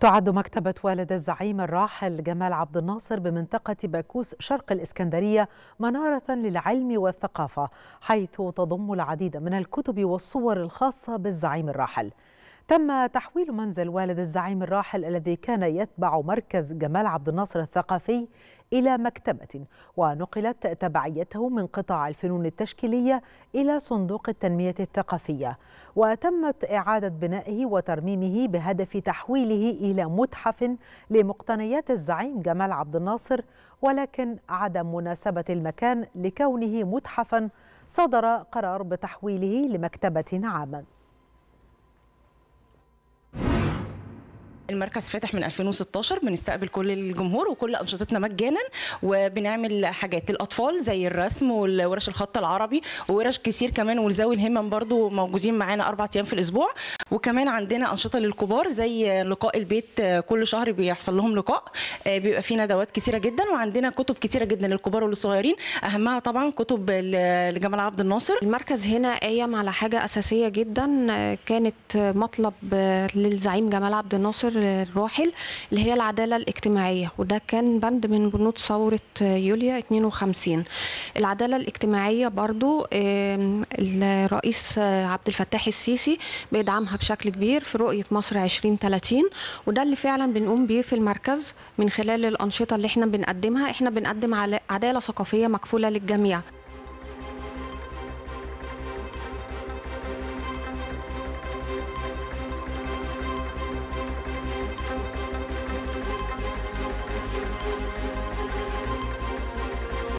تعد مكتبة والد الزعيم الراحل جمال عبد الناصر بمنطقة باكوس شرق الإسكندرية منارة للعلم والثقافة حيث تضم العديد من الكتب والصور الخاصة بالزعيم الراحل. تم تحويل منزل والد الزعيم الراحل الذي كان يتبع مركز جمال عبد الناصر الثقافي إلى مكتبة ونقلت تبعيته من قطاع الفنون التشكيلية إلى صندوق التنمية الثقافية. وتمت إعادة بنائه وترميمه بهدف تحويله إلى متحف لمقتنيات الزعيم جمال عبد الناصر. ولكن عدم مناسبة المكان لكونه متحفا صدر قرار بتحويله لمكتبة عامة. المركز فاتح من 2016 بنستقبل كل الجمهور وكل أنشطتنا مجانا وبنعمل حاجات للأطفال زي الرسم وورش الخط العربي وورش كتير كمان ولذوي الهمم برضو موجودين معانا أربع أيام في الأسبوع. وكمان عندنا أنشطة للكبار زي لقاء البيت كل شهر بيحصل لهم لقاء بيبقى فيه ندوات كتيرة جدا وعندنا كتب كتيرة جدا للكبار وللصغيرين أهمها طبعا كتب لجمال عبد الناصر. المركز هنا قايم على حاجة أساسية جدا كانت مطلب للزعيم جمال عبد الناصر الراحل اللي هي العدالة الاجتماعية وده كان بند من بنود ثورة يوليو 52 العدالة الاجتماعية برضو الرئيس عبد الفتاح السيسي بيدعمها بشكل كبير في رؤية مصر 2030 وده اللي فعلا بنقوم بيه في المركز من خلال الأنشطة اللي إحنا بنقدمها. إحنا بنقدم عدالة ثقافية مكفولة للجميع.